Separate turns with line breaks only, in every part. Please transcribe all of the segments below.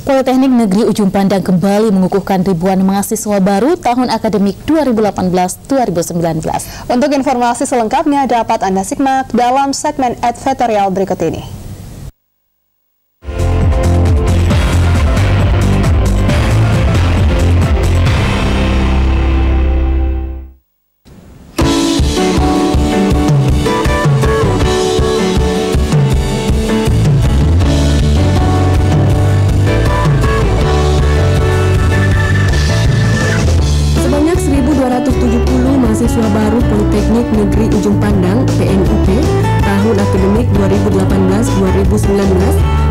Politeknik Negeri Ujung Pandang kembali mengukuhkan ribuan mahasiswa baru tahun akademik 2018-2019.
Untuk informasi selengkapnya dapat Anda simak dalam segmen editorial berikut ini.
Negeri Ujung Pandang PNUP tahun akademik 2018-2019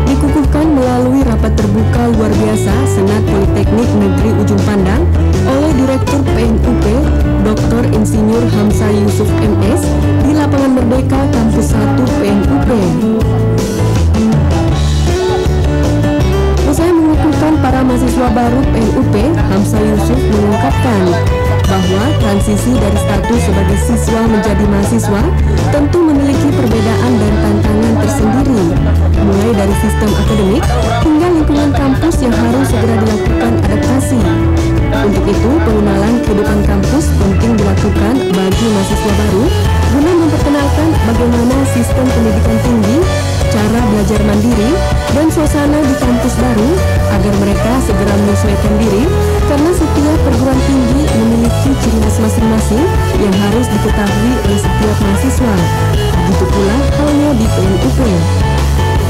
dikukuhkan melalui rapat terbuka luar biasa Senat Politeknik Negeri Ujung Pandang oleh Direktur PNUP Dr. Insinyur Hamsa Yusuf MS di lapangan Merdeka Kampus 1 PNUP. Usai mengukuhkan para mahasiswa baru PNUP, Hamsa Yusuf mengungkapkan bahwa transisi dari status sebagai siswa menjadi mahasiswa tentu memiliki perbedaan dan tantangan tersendiri, mulai dari sistem akademik hingga lingkungan kampus yang harus segera dilakukan adaptasi. Untuk itu, pengenalan kehidupan kampus penting dilakukan bagi mahasiswa baru guna memperkenalkan bagaimana sistem pendidikan tinggi, cara belajar mandiri, dan suasana di kampus baru agar mereka segera menyesuaikan diri karena setiap perguruan tinggi memiliki ciri khas masing-masing yang harus diketahui oleh setiap mahasiswa. Begitu pula halnya di PNUP.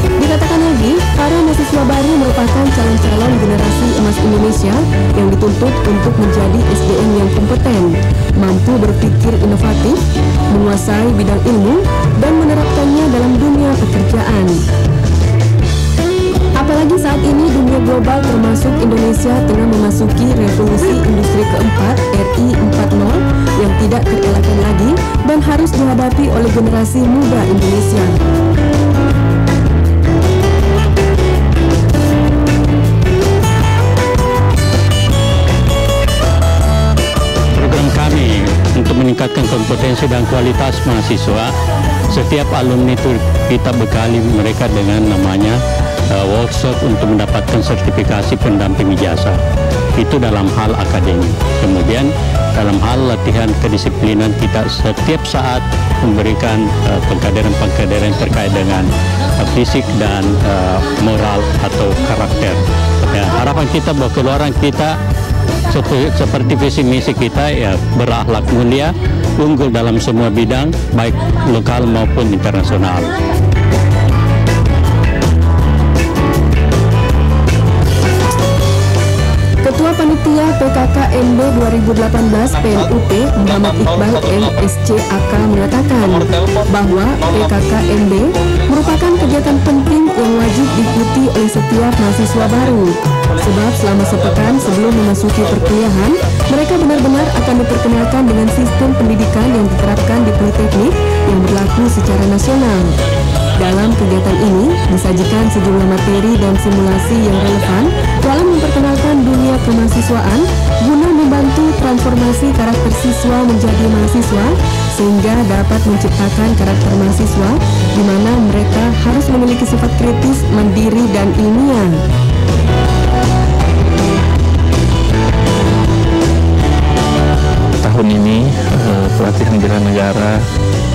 Dikatakan lagi, para mahasiswa baru merupakan calon-calon generasi emas Indonesia yang dituntut untuk menjadi SDM yang kompeten, mampu berpikir inovatif, menguasai bidang ilmu, dan menerapkannya dalam dunia pekerjaan. Apalagi saat ini dunia global termasuk Indonesia tengah memasuki revolusi industri keempat RI 4.0 yang tidak terelakkan lagi dan harus dihadapi oleh generasi muda Indonesia.
Program kami untuk meningkatkan kompetensi dan kualitas mahasiswa, setiap alumni itu kita bekali mereka dengan namanya uh, workshop untuk mendapatkan sertifikasi pendamping ijazah. Itu dalam hal akademik. Kemudian dalam hal latihan kedisiplinan kita setiap saat memberikan uh, pengkaderan-pengkaderan terkait dengan uh, fisik dan uh, moral atau karakter. Ya, harapan kita bahwa keluaran kita seperti visi misi kita ya berakhlak mulia, unggul dalam semua bidang baik lokal maupun internasional.
Panitia PKKMB 2018 PNUP Muhammad Iqbal MSCAK mengatakan bahwa PKKMB merupakan kegiatan penting yang wajib diikuti oleh setiap mahasiswa baru. Sebab selama sepekan sebelum memasuki perkuliahan, mereka benar-benar akan diperkenalkan dengan sistem pendidikan yang diterapkan di Politeknik yang berlaku secara nasional. Dalam kegiatan ini disajikan sejumlah materi dan simulasi yang relevan dalam memperkenalkan kemahasiswaan guna membantu transformasi karakter siswa menjadi mahasiswa sehingga dapat menciptakan karakter mahasiswa di mana mereka harus memiliki sifat kritis, mandiri, dan ilmiah.
Tahun ini uh, pelatihan bela negara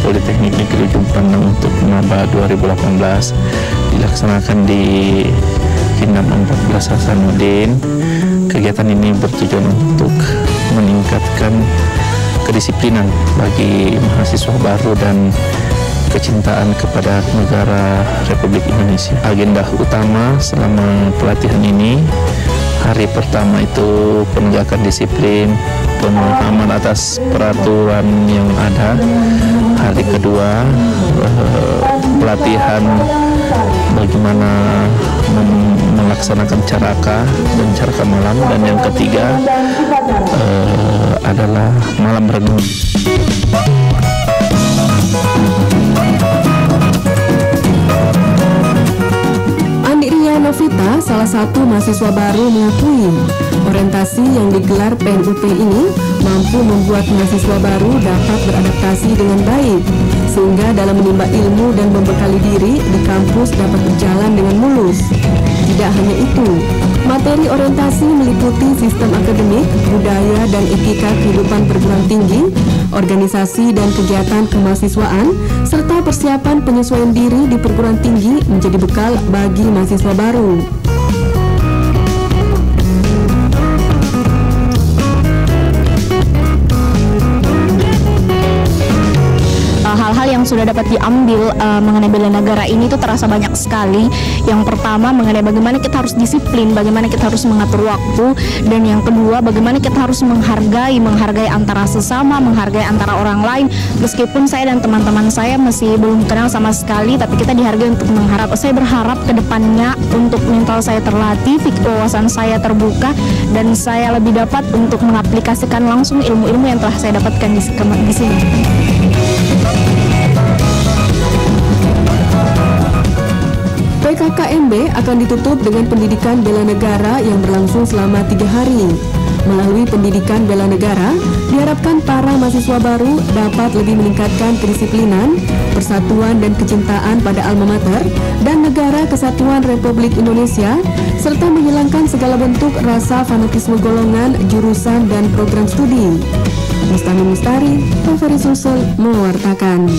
Politeknik Negeri Ujung Pandang untuk maba 2018 dilaksanakan di Kinam 14 Hasanuddin. Kegiatan ini bertujuan untuk meningkatkan kedisiplinan bagi mahasiswa baru dan kecintaan kepada negara Republik Indonesia. Agenda utama selama pelatihan ini hari pertama itu penegakan disiplin, pemahaman atas peraturan yang ada hari kedua uh, pelatihan bagaimana melaksanakan caraka dan caraka malam dan yang ketiga uh, adalah malam renung.
Ria Novita, salah satu mahasiswa baru mengakui orientasi yang digelar PNUP ini mampu membuat mahasiswa baru dapat beradaptasi dengan baik sehingga dalam menimba ilmu dan membekali diri di kampus dapat berjalan dengan mulus. Hanya itu, materi orientasi meliputi sistem akademik, budaya dan etika kehidupan perguruan tinggi, organisasi dan kegiatan kemahasiswaan, serta persiapan penyesuaian diri di perguruan tinggi menjadi bekal bagi mahasiswa baru.
Hal-hal yang sudah dapat diambil uh, mengenai bela negara ini tuh terasa banyak sekali. Yang pertama mengenai bagaimana kita harus disiplin, bagaimana kita harus mengatur waktu, dan yang kedua bagaimana kita harus menghargai, menghargai antara sesama, menghargai antara orang lain. Meskipun saya dan teman-teman saya masih belum kenal sama sekali, tapi kita dihargai untuk mengharap. Saya berharap ke depannya untuk mental saya terlatih, wawasan saya terbuka, dan saya lebih dapat untuk mengaplikasikan langsung ilmu-ilmu yang telah saya dapatkan di, di sini.
PKKMB akan ditutup dengan pendidikan bela negara yang berlangsung selama tiga hari. Melalui pendidikan bela negara, diharapkan para mahasiswa baru dapat lebih meningkatkan kedisiplinan, persatuan dan kecintaan pada alma mater dan negara kesatuan Republik Indonesia, serta menghilangkan segala bentuk rasa fanatisme golongan, jurusan, dan program studi. Mustami Mustari, Favorit Sulsel, mewartakan.